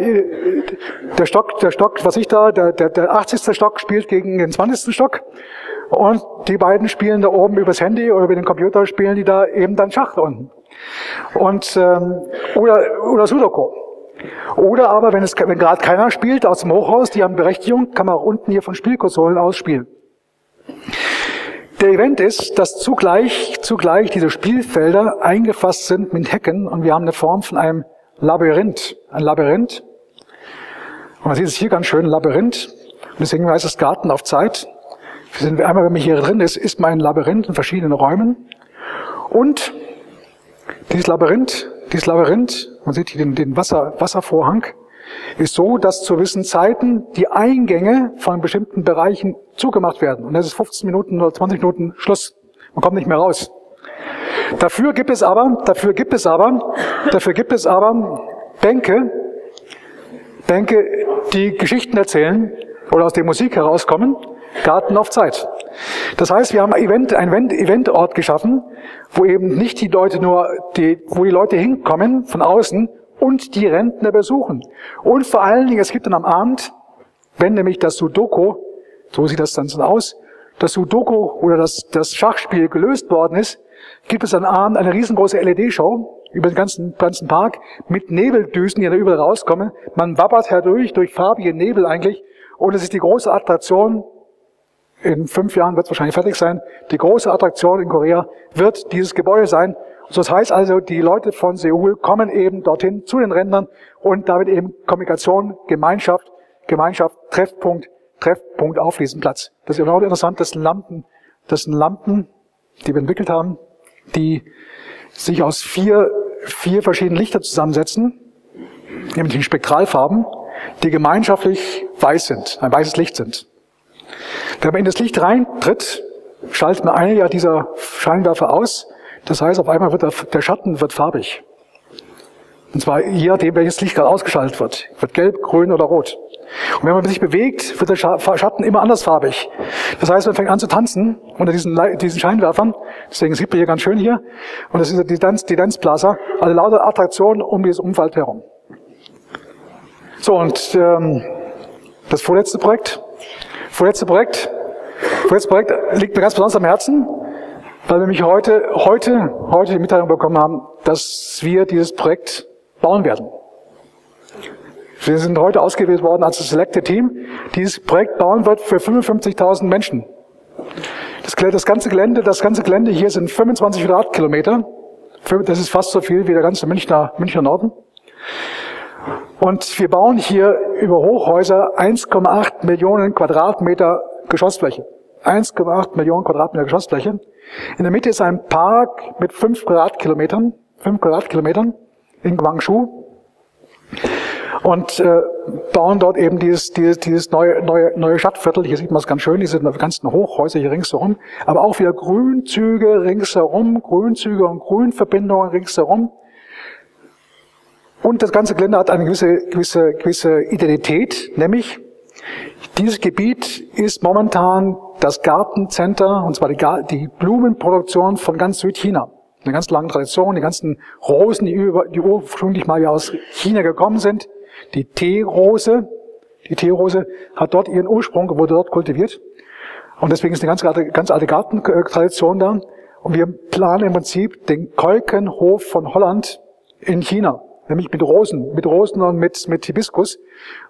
der Stock, der Stock, was ich da, der, der, der 80. Stock spielt gegen den 20. Stock. Und die beiden spielen da oben übers Handy oder über den Computer spielen die da eben dann Schach unten. Und, ähm, oder, oder Sudoku. Oder aber, wenn es wenn gerade keiner spielt aus dem Hochhaus, die haben Berechtigung, kann man auch unten hier von Spielkonsolen aus spielen. Der Event ist, dass zugleich, zugleich diese Spielfelder eingefasst sind mit Hecken und wir haben eine Form von einem Labyrinth. Ein Labyrinth. Und man sieht es hier ganz schön, Labyrinth. Und deswegen heißt es Garten auf Zeit. Wir sind einmal, wenn man hier drin ist, ist man ein Labyrinth in verschiedenen Räumen. Und dieses Labyrinth, dieses Labyrinth, man sieht hier den, den Wasser, Wasservorhang, ist so, dass zu gewissen Zeiten die Eingänge von bestimmten Bereichen zugemacht werden. Und das ist 15 Minuten oder 20 Minuten Schluss. Man kommt nicht mehr raus. Dafür gibt es aber, dafür gibt es aber, dafür gibt es aber Bänke, Bänke, die Geschichten erzählen oder aus der Musik herauskommen Garten auf Zeit. Das heißt, wir haben ein Event, ein Eventort geschaffen, wo eben nicht die Leute nur, die, wo die Leute hinkommen von außen und die Rentner besuchen. Und vor allen Dingen, es gibt dann am Abend, wenn nämlich das Sudoku, so sieht das dann so aus, das Sudoku oder das, das Schachspiel gelöst worden ist, gibt es am Abend eine riesengroße LED-Show über den ganzen, ganzen Park mit Nebeldüsen, die da überall rauskommen. Man wabbert herdurch, durch farbige Nebel eigentlich. Und es ist die große Attraktion in fünf Jahren wird es wahrscheinlich fertig sein. Die große Attraktion in Korea wird dieses Gebäude sein. So, das heißt also, die Leute von Seoul kommen eben dorthin zu den Rändern und damit eben Kommunikation, Gemeinschaft, Gemeinschaft, Treffpunkt, Treffpunkt auf diesem Platz. Das ist genau interessant, das sind Lampen, das sind Lampen, die wir entwickelt haben, die sich aus vier, vier verschiedenen Lichtern zusammensetzen, nämlich in Spektralfarben, die gemeinschaftlich weiß sind, ein weißes Licht sind. Wenn man in das Licht reintritt, schaltet man eine dieser Scheinwerfer aus. Das heißt, auf einmal wird der, der Schatten wird farbig. Und zwar je nachdem, welches Licht gerade ausgeschaltet wird. Wird gelb, grün oder rot. Und wenn man sich bewegt, wird der Schatten immer andersfarbig. Das heißt, man fängt an zu tanzen unter diesen, diesen Scheinwerfern. Deswegen sieht man hier ganz schön hier. Und das ist die Dance, die Dance Plaza. Also lauter Attraktionen um dieses Umfeld herum. So, und ähm, das vorletzte Projekt. Vorletzte Projekt. Vorletzte Projekt liegt mir ganz besonders am Herzen, weil wir mich heute, heute, heute die Mitteilung bekommen haben, dass wir dieses Projekt bauen werden. Wir sind heute ausgewählt worden als das Selected Team, dieses Projekt bauen wird für 55.000 Menschen. Das, das, ganze Gelände, das ganze Gelände hier sind 25 Quadratkilometer. Das ist fast so viel wie der ganze Münchner, Münchner Norden. Und wir bauen hier über Hochhäuser 1,8 Millionen Quadratmeter Geschossfläche. 1,8 Millionen Quadratmeter Geschossfläche. In der Mitte ist ein Park mit 5 Quadratkilometern, 5 Quadratkilometern in Guangzhou und äh, bauen dort eben dieses, dieses, dieses neue, neue, neue Stadtviertel. Hier sieht man es ganz schön, diese ganzen Hochhäuser hier ringsherum, aber auch wieder Grünzüge ringsherum, Grünzüge und Grünverbindungen ringsherum. Und das ganze Gelände hat eine gewisse, gewisse, gewisse Identität, nämlich dieses Gebiet ist momentan das Gartencenter, und zwar die, die Blumenproduktion von ganz Südchina eine ganz lange Tradition, die ganzen Rosen, die, über, die ursprünglich mal aus China gekommen sind. Die Teerose, die Teerose hat dort ihren Ursprung, wurde dort kultiviert. Und deswegen ist eine ganz alte, ganz alte Gartentradition da. Und wir planen im Prinzip den Kolkenhof von Holland in China nämlich mit Rosen, mit Rosen und mit, mit Hibiskus.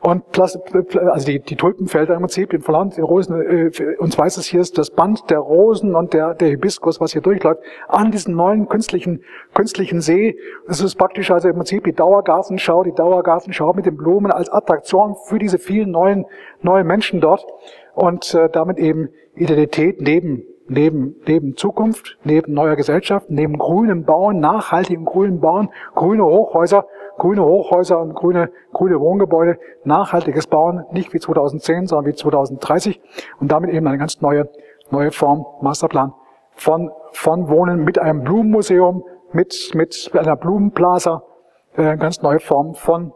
Und also die, die Tulpenfelder im Prinzip, in Volland, die Rosen, äh, uns weiß es hier ist das Band der Rosen und der, der Hibiskus, was hier durchläuft, an diesen neuen künstlichen, künstlichen See. Das ist praktisch also im Prinzip die Dauergartenschau, die Dauergartenschau mit den Blumen als Attraktion für diese vielen neuen, neuen Menschen dort und äh, damit eben Identität neben neben, neben Zukunft, neben neuer Gesellschaft, neben grünem Bauen, nachhaltigem grünen Bauen, grüne Hochhäuser, grüne Hochhäuser und grüne, grüne Wohngebäude, nachhaltiges Bauen, nicht wie 2010, sondern wie 2030 und damit eben eine ganz neue, neue Form, Masterplan von, von Wohnen mit einem Blumenmuseum, mit, mit einer Blumenplaza, äh, ganz neue Form von,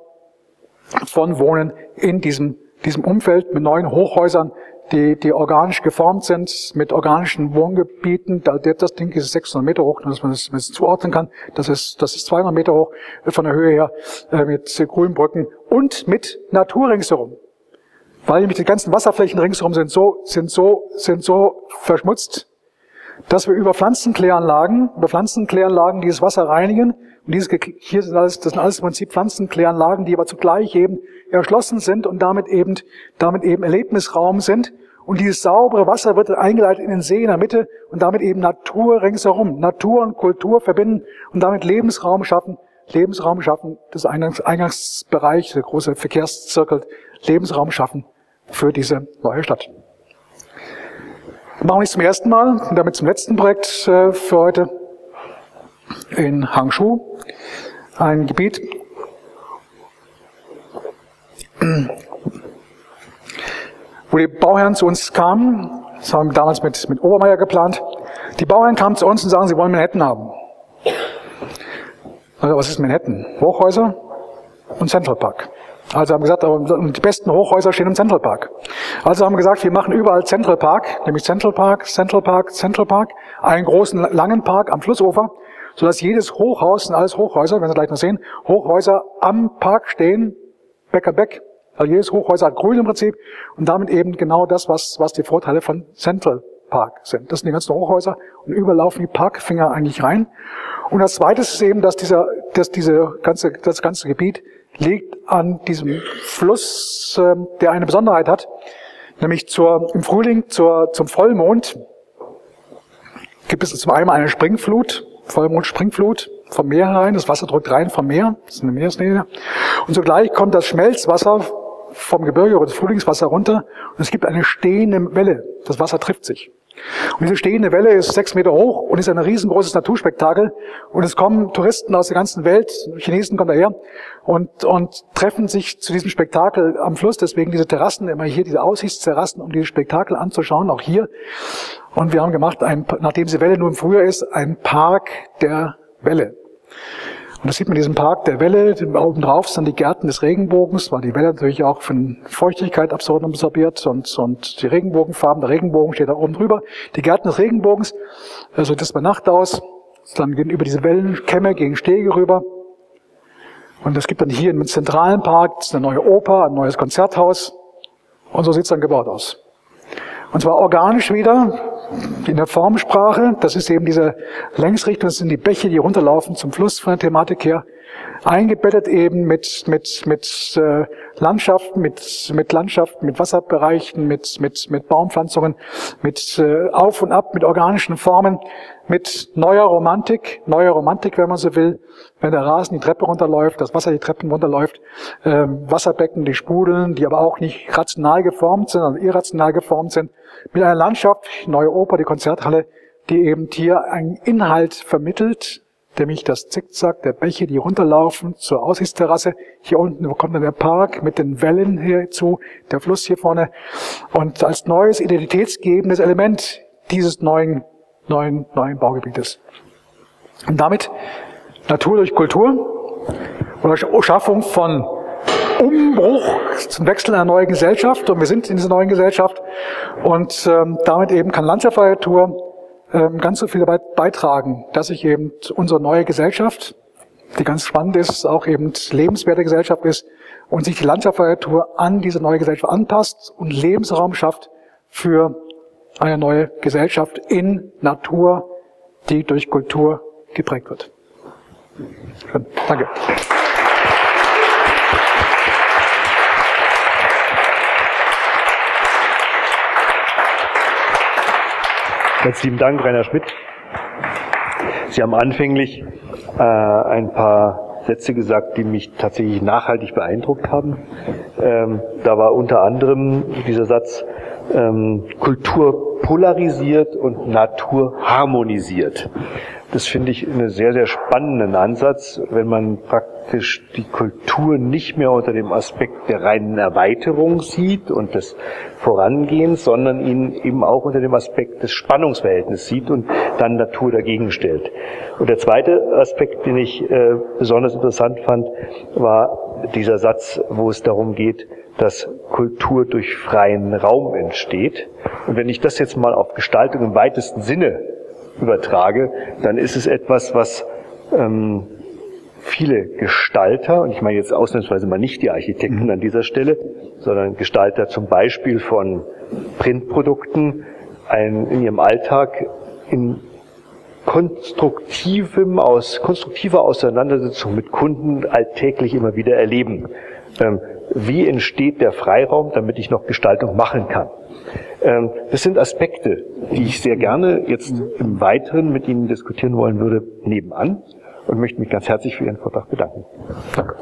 von Wohnen in diesem, diesem Umfeld mit neuen Hochhäusern, die, die organisch geformt sind, mit organischen Wohngebieten. Das Ding ist 600 Meter hoch, dass man es zuordnen kann. Das ist, das ist 200 Meter hoch von der Höhe her, äh, mit grünen Brücken und mit Natur ringsherum. Weil nämlich die ganzen Wasserflächen ringsherum sind so, sind so, sind so verschmutzt, dass wir über Pflanzenkläranlagen, über Pflanzenkläranlagen dieses Wasser reinigen. Und dieses, hier sind alles, das sind alles im Prinzip Pflanzenkläranlagen, die aber zugleich eben erschlossen sind und damit eben, damit eben Erlebnisraum sind. Und dieses saubere Wasser wird eingeleitet in den See in der Mitte und damit eben Natur ringsherum, Natur und Kultur verbinden und damit Lebensraum schaffen, Lebensraum schaffen, das Eingangs Eingangsbereich, der große Verkehrszirkel, Lebensraum schaffen für diese neue Stadt. Machen wir es zum ersten Mal und damit zum letzten Projekt äh, für heute in Hangshu. Ein Gebiet, wo die Bauherren zu uns kamen, das haben wir damals mit, mit Obermeier geplant, die Bauherren kamen zu uns und sagen, sie wollen Manhattan haben. Also was ist Manhattan? Hochhäuser und Central Park. Also haben gesagt, die besten Hochhäuser stehen im Central Park. Also haben gesagt, wir machen überall Central Park, nämlich Central Park, Central Park, Central Park, einen großen langen Park am Flussufer, sodass jedes Hochhaus, sind alles Hochhäuser, wenn Sie gleich noch sehen, Hochhäuser am Park stehen, Back an Back. Also jedes Hochhäuser hat Grün im Prinzip und damit eben genau das, was, was die Vorteile von Central Park sind. Das sind die ganzen Hochhäuser und überall laufen die Parkfinger eigentlich rein. Und das Zweite ist eben, dass dieser, dass diese ganze, das ganze Gebiet liegt an diesem Fluss, ähm, der eine Besonderheit hat. Nämlich zur, im Frühling zur, zum Vollmond gibt es zum einen eine Springflut, Vollmond-Springflut vom Meer rein, das Wasser drückt rein vom Meer, das ist eine Meeresnähe. Und zugleich kommt das Schmelzwasser vom Gebirge oder das Frühlingswasser runter und es gibt eine stehende Welle. Das Wasser trifft sich. Und diese stehende Welle ist sechs Meter hoch und ist ein riesengroßes Naturspektakel. Und es kommen Touristen aus der ganzen Welt, Chinesen kommen daher und, und treffen sich zu diesem Spektakel am Fluss. Deswegen diese Terrassen, immer hier diese Aussichtsterrassen, um dieses Spektakel anzuschauen, auch hier. Und wir haben gemacht, ein, nachdem diese Welle nur im Frühjahr ist, ein Park der Welle. Und das sieht man in diesem Park der Welle. Oben drauf sind die Gärten des Regenbogens, weil die Welle natürlich auch von Feuchtigkeit absorbiert und, und die Regenbogenfarben, der Regenbogen steht da oben drüber. Die Gärten des Regenbogens, also das bei Nacht aus, dann gehen über diese Wellenkämme gegen Stege rüber. Und es gibt dann hier im zentralen Park eine neue Oper, ein neues Konzerthaus. Und so sieht es dann gebaut aus. Und zwar organisch wieder, in der Formsprache. Das ist eben diese Längsrichtung, das sind die Bäche, die runterlaufen zum Fluss von der Thematik her. Eingebettet eben mit, mit, mit äh, Landschaften, mit, mit Landschaften, mit Wasserbereichen, mit, mit, mit Baumpflanzungen, mit äh, Auf und Ab, mit organischen Formen, mit neuer Romantik, neuer Romantik, wenn man so will, wenn der Rasen die Treppe runterläuft, das Wasser die Treppen runterläuft, äh, Wasserbecken, die sprudeln, die aber auch nicht rational geformt sind, sondern irrational geformt sind, mit einer Landschaft, neue Oper, die Konzerthalle, die eben hier einen Inhalt vermittelt, nämlich das Zickzack der Bäche, die runterlaufen zur Aussichtsterrasse. Hier unten kommt dann der Park mit den Wellen herzu, der Fluss hier vorne. Und als neues identitätsgebendes Element dieses neuen, neuen, neuen Baugebietes. Und damit Natur durch Kultur oder Schaffung von Umbruch zum Wechsel einer neuen Gesellschaft. Und wir sind in dieser neuen Gesellschaft. Und ähm, damit eben kann Landschaftsliteratur ähm, ganz so viel beitragen, dass sich eben unsere neue Gesellschaft, die ganz spannend ist, auch eben lebenswerte Gesellschaft ist und sich die Landschaftsliteratur an diese neue Gesellschaft anpasst und Lebensraum schafft für eine neue Gesellschaft in Natur, die durch Kultur geprägt wird. Schön. Danke. Ganz lieben Dank, Rainer Schmidt. Sie haben anfänglich äh, ein paar Sätze gesagt, die mich tatsächlich nachhaltig beeindruckt haben. Ähm, da war unter anderem dieser Satz, ähm, Kultur polarisiert und Natur harmonisiert. Das finde ich einen sehr, sehr spannenden Ansatz, wenn man praktisch die Kultur nicht mehr unter dem Aspekt der reinen Erweiterung sieht und des Vorangehens, sondern ihn eben auch unter dem Aspekt des Spannungsverhältnisses sieht und dann Natur dagegen stellt. Und der zweite Aspekt, den ich äh, besonders interessant fand, war dieser Satz, wo es darum geht, dass Kultur durch freien Raum entsteht. Und wenn ich das jetzt mal auf Gestaltung im weitesten Sinne übertrage, dann ist es etwas, was ähm, viele Gestalter, und ich meine jetzt ausnahmsweise mal nicht die Architekten mhm. an dieser Stelle, sondern Gestalter zum Beispiel von Printprodukten, ein, in ihrem Alltag in konstruktivem aus, konstruktiver Auseinandersetzung mit Kunden alltäglich immer wieder erleben. Ähm, wie entsteht der Freiraum, damit ich noch Gestaltung machen kann? Ähm, das sind Aspekte, die ich sehr gerne jetzt im Weiteren mit Ihnen diskutieren wollen würde, nebenan und möchte mich ganz herzlich für Ihren Vortrag bedanken. Danke.